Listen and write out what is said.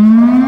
Mm-hmm.